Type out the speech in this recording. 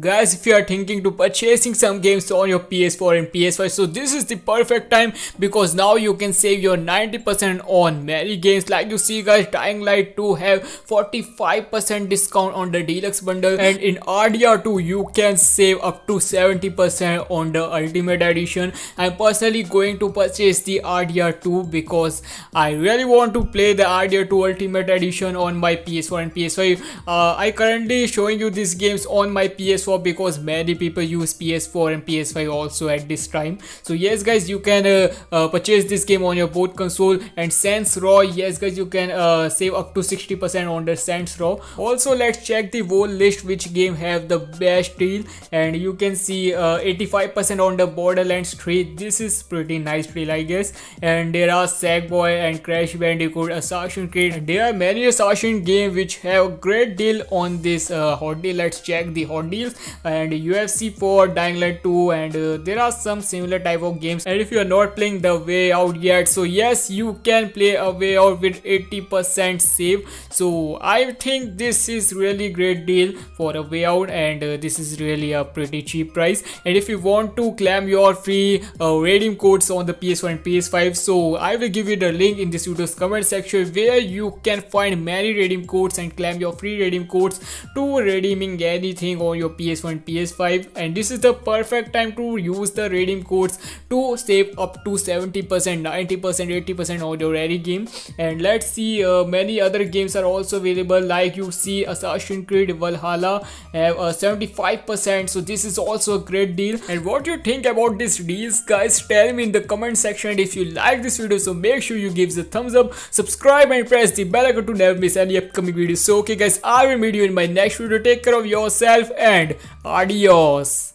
Guys, if you are thinking to purchasing some games on your PS4 and PS5, so this is the perfect time because now you can save your 90% on many games. Like you see guys, Dying Light 2 have 45% discount on the deluxe bundle and in RDR2 you can save up to 70% on the ultimate edition. I'm personally going to purchase the RDR2 because I really want to play the RDR2 ultimate edition on my PS4 and PS5. Uh, I currently showing you these games on my PS4 PS4 because many people use PS4 and PS5 also at this time. So yes guys, you can uh, uh, purchase this game on your both console and Saints Row. Yes guys, you can uh, save up to 60% on the Saints Row. Also let's check the whole list which game have the best deal and you can see 85% uh, on the Borderlands 3. This is pretty nice deal I guess. And there are Sackboy and Crash Bandicoot, Assassin's Creed. There are many Assassin game which have a great deal on this uh, hot deal. Let's check the hot deals and UFC 4, Dying Light 2 and uh, there are some similar type of games. And if you are not playing the way out yet so yes you can play a way out with 80% save. So I think this is really great deal for a way out and uh, this is really a pretty cheap price. And if you want to claim your free uh, redeem codes on the PS4 and PS5 so I will give you the link in this video's comment section where you can find many redeem codes and claim your free redeem codes to redeeming anything on your PS1 PS5 and this is the perfect time to use the redeem codes to save up to 70% 90% 80% on your ready game. And let's see uh, many other games are also available like you see Assassin's Creed Valhalla have a 75% so this is also a great deal. And what do you think about this deals guys? Tell me in the comment section. And if you like this video so make sure you give the thumbs up subscribe and press the bell icon to never miss any upcoming videos. So okay guys I will meet you in my next video. Take care of yourself and Adiós.